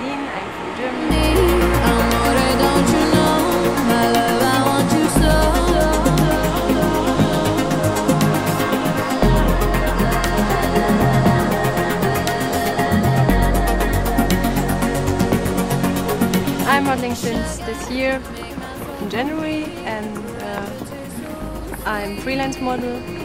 I'm from Germany. I'm modeling since this year in January and uh, I'm freelance model.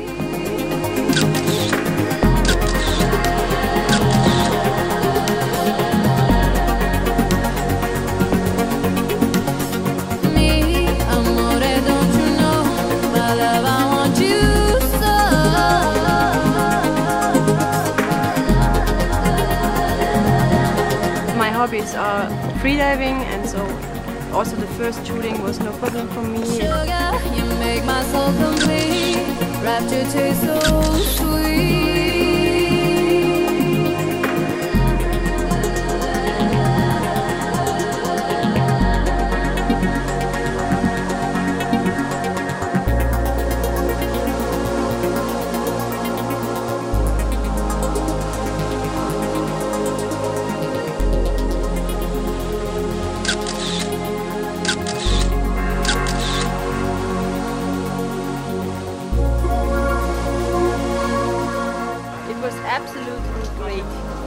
hobbies are freediving and so also the first shooting was no problem for me. Sugar, absolutely great.